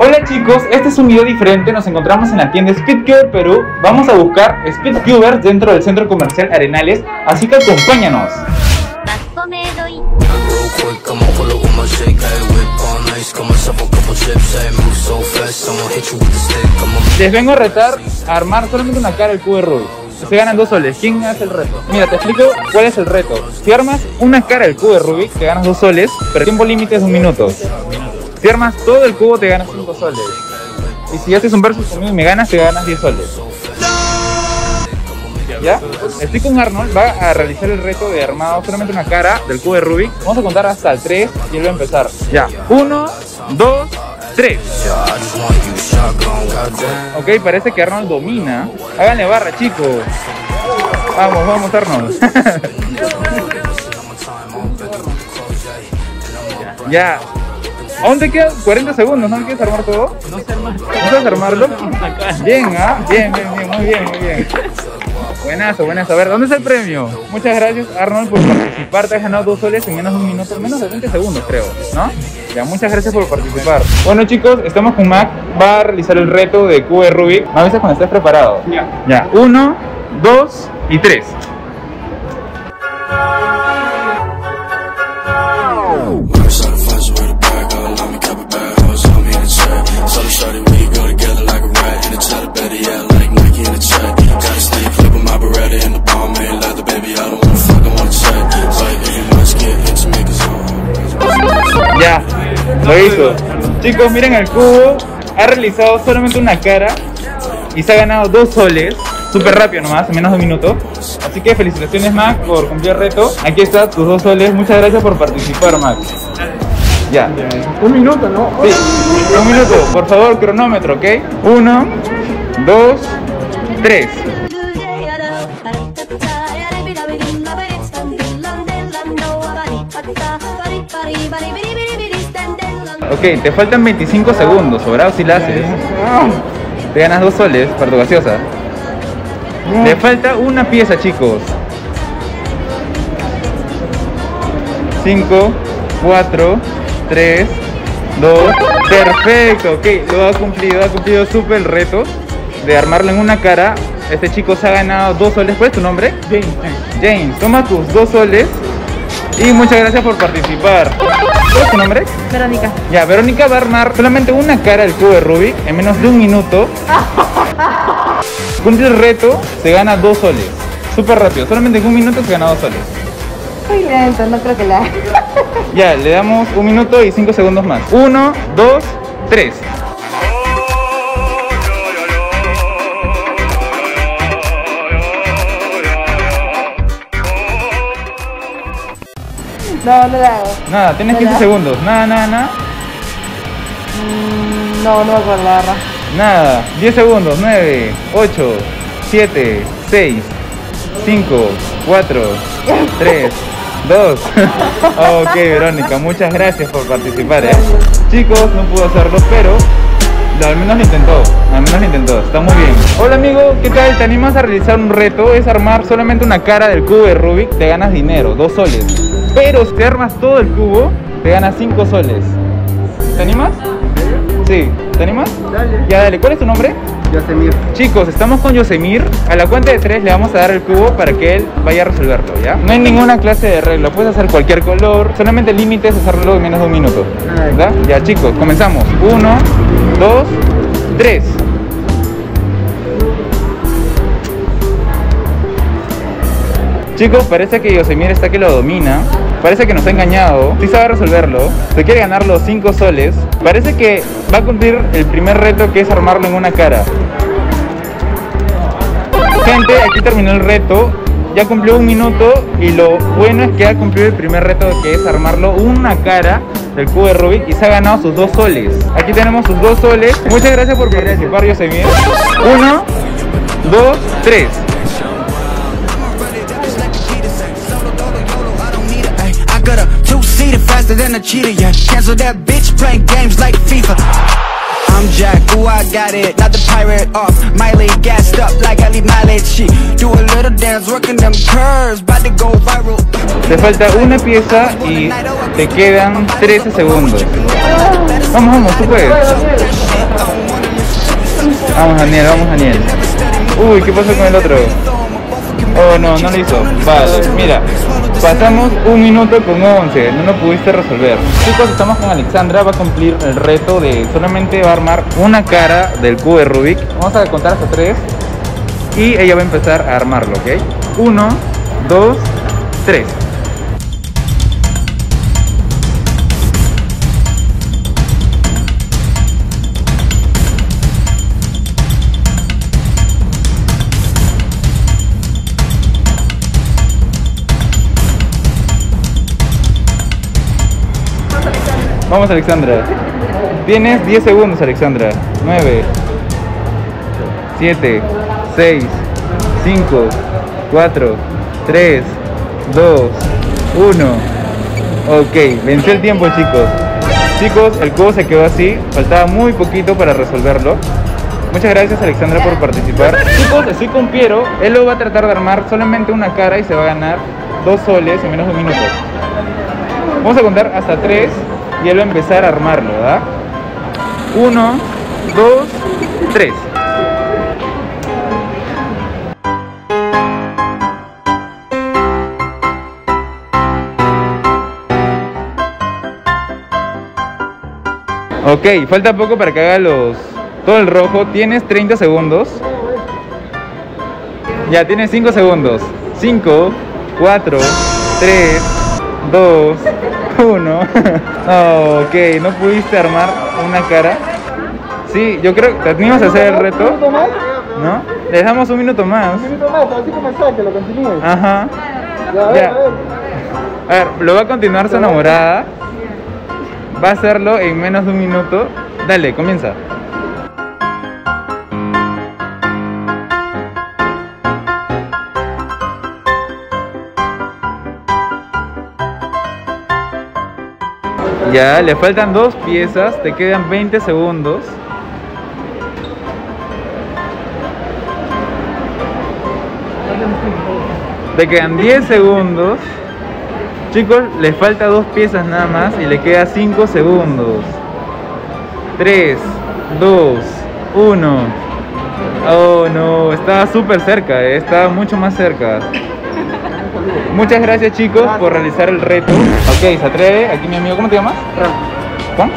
Hola chicos, este es un video diferente, nos encontramos en la tienda Speedcuber Perú Vamos a buscar Speedcubers dentro del centro comercial Arenales, así que acompáñanos Les vengo a retar a armar solamente una cara del cubo de Rubik se ganan dos soles. ¿Quién hace el reto? Mira, te explico cuál es el reto. Si armas una cara del cubo de Rubik, te ganas dos soles, pero el tiempo límite es un minuto. Si armas todo el cubo, te ganas cinco soles. Y si haces un versus conmigo y me ganas, te ganas 10 soles. ¿Ya? Estoy con Arnold, va a realizar el reto de armado solamente una cara del cubo de Rubik. Vamos a contar hasta el 3 y él va a empezar. Ya, 1, 2, 3. Ok, parece que Arnold domina. Háganle barra, chicos. Vamos, vamos, Arnold. ya. Aún te quedan 40 segundos, ¿no quieres armar todo? No sé armar. ¿No sabes armarlo? Bien, ¿ah? Bien, bien, bien, muy bien, muy bien. Buenazo, buenazo. A ver, ¿dónde está el premio? Muchas gracias, Arnold, por participar. Te has ganado dos soles en menos de un minuto, menos de 20 segundos, creo, ¿no? Ya, muchas gracias por participar. Bueno, chicos, estamos con Mac. Va a realizar el reto de cubo de Rubik. Me avisas cuando estés preparado. Ya. Ya, uno, dos y tres. Lo hizo. Chicos, miren el cubo. Ha realizado solamente una cara y se ha ganado dos soles. Súper rápido nomás, en menos de un minuto. Así que felicitaciones, Mac, por cumplir el reto. Aquí está tus dos soles. Muchas gracias por participar, Mac. Ya. Un minuto, ¿no? Sí, un minuto. Por favor, cronómetro, ¿ok? Uno, dos, tres. Ok, te faltan 25 segundos, sobrado si la haces. Te ganas dos soles para tu gaseosa. Le falta una pieza, chicos. 5, 4, 3, 2, perfecto, ok, lo ha cumplido, ha cumplido súper el reto de armarlo en una cara. Este chico se ha ganado dos soles, ¿cuál es tu nombre? James. James, toma tus dos soles y muchas gracias por participar. ¿Cuál es tu nombre? Verónica. Ya, Verónica va a armar solamente una cara del cubo de Rubik en menos de un minuto. Cumple el reto, se gana dos soles. Súper rápido, solamente en un minuto se gana dos soles. Muy lento, no creo que la Ya, le damos un minuto y cinco segundos más. Uno, dos, tres. No, no la hago. Nada, tienes 15 ¿Verdad? segundos. Nada, nada, nada. Mm, no, no me acuerdo la verdad. Nada. 10 segundos. 9, 8, 7, 6, 5, 4, 3, 2. ok, Verónica, muchas gracias por participar. ¿eh? Chicos, no pudo hacerlo, pero al menos lo intentó. Al menos lo intentó. Está muy bien. Hola amigo, ¿qué tal? ¿Te animas a realizar un reto? Es armar solamente una cara del cubo de Rubik. Te ganas dinero, 2 soles. Pero si armas todo el cubo, te ganas 5 soles. ¿Te animas? Sí. ¿Te animas? Dale. Ya, dale. ¿Cuál es tu nombre? Yosemir. Chicos, estamos con Yosemir. A la cuenta de tres le vamos a dar el cubo para que él vaya a resolverlo, ¿ya? No hay ninguna clase de regla. Puedes hacer cualquier color. Solamente el límite es hacerlo en menos de un minuto. ¿Verdad? Ya, chicos, comenzamos. Uno, dos, tres. Chicos, parece que Yosemir está que lo domina. Parece que nos ha engañado. Sí sabe resolverlo. Se quiere ganar los 5 soles. Parece que va a cumplir el primer reto que es armarlo en una cara. Gente, aquí terminó el reto. Ya cumplió un minuto y lo bueno es que ha cumplido el primer reto que es armarlo una cara del cubo de Rubik y se ha ganado sus dos soles. Aquí tenemos sus dos soles. Muchas gracias por participar, Yosemir. Uno, dos, tres. Yeah Cancel that bitch playing games like I'm Jack, ooh I got it, not the pirate off Miley gassed up like Do a little dance, them curves, go viral Te falta una pieza y te quedan 13 segundos. Vamos, vamos, tú puedes. Vamos Daniel, vamos Daniel. Uy, ¿qué pasó con el otro? Oh no, no lo hizo. Vale, mira. Pasamos un minuto con 11, no lo pudiste resolver. Chicos, estamos con Alexandra, va a cumplir el reto de solamente va a armar una cara del cubo de Rubik. Vamos a contar hasta 3 y ella va a empezar a armarlo, ¿ok? 1, 2, 3. Vamos Alexandra. Tienes 10 segundos Alexandra. 9, 7, 6, 5, 4, 3, 2, 1. Ok, venció el tiempo chicos. Chicos, el cubo se quedó así. Faltaba muy poquito para resolverlo. Muchas gracias Alexandra por participar. Chicos, estoy con Piero. Él lo va a tratar de armar solamente una cara y se va a ganar dos soles en menos de un minuto. Vamos a contar hasta 3 y él va a empezar a armarlo, ¿verdad? 1, 2, 3. Ok, falta poco para que haga los todo el rojo. Tienes 30 segundos. Ya, tienes 5 segundos. 5, 4, 3, 2, 1. ok, no pudiste armar una cara. Sí, yo creo que te animas a hacer el reto. ¿Un minuto más? ¿No? Le dejamos un minuto más. Un minuto más, así comenzar, que lo continúes. Ajá. Ya, a ver, Ya. a ver. A ver, lo va a continuar su enamorada. Va a hacerlo en menos de un minuto. Dale, comienza. Ya, le faltan dos piezas, te quedan 20 segundos. Te quedan 10 segundos. Chicos, le falta dos piezas nada más y le queda 5 segundos. 3, 2, 1. Oh no, estaba súper cerca, eh, estaba mucho más cerca. Muchas gracias chicos por realizar el reto. Ok, se atreve. Aquí mi amigo, ¿cómo te llamas? ¿Juan?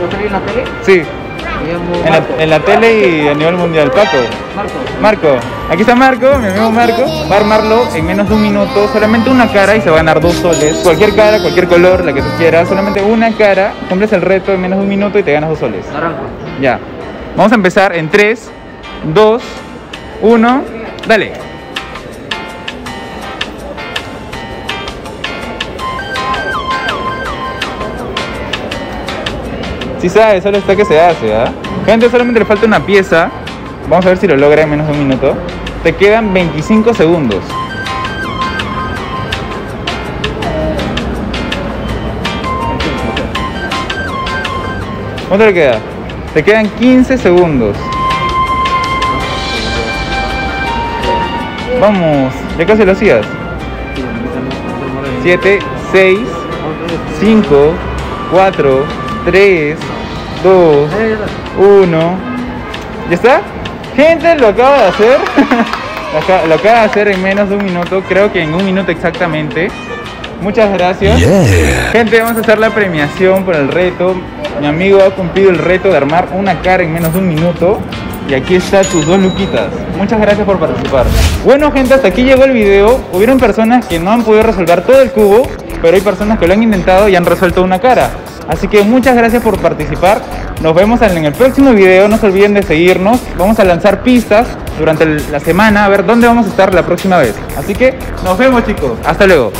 ¿Lo salí en la tele? Sí, la, en la tele y a nivel mundial. Paco. Marco. Marco, aquí está Marco, mi amigo Marco. Va a armarlo en menos de un minuto, solamente una cara y se va a ganar dos soles. Cualquier cara, cualquier color, la que tú quieras, solamente una cara. Cumples el reto en menos de un minuto y te ganas dos soles. Naranjo. Ya. Vamos a empezar en 3, 2, 1. Dale. Sí sabe, solo está que se hace, ¿ah? Gente, solamente le falta una pieza. Vamos a ver si lo logra en menos de un minuto. Te quedan 25 segundos. ¿Cuánto le queda? Te quedan 15 segundos. Vamos, ya casi lo hacías. 7, 6, 5, 4, 3, 2, 1. ¿Ya está? Gente, lo acaba de hacer. Lo acaba- de hacer en menos de un minuto, creo que en un minuto exactamente. Muchas gracias. Gente, vamos a hacer la premiación por el reto. Mi amigo ha cumplido el reto de armar una cara en menos de un minuto. Y aquí está tus dos luquitas. Muchas gracias por participar. Bueno, gente, hasta aquí llegó el video. Hubieron personas que no han podido resolver todo el cubo, pero hay personas que lo han intentado y han resuelto una cara. Así que muchas gracias por participar. Nos vemos en el próximo video. No se olviden de seguirnos. Vamos a lanzar pistas durante la semana a ver dónde vamos a estar la próxima vez. Así que nos vemos, chicos. Hasta luego.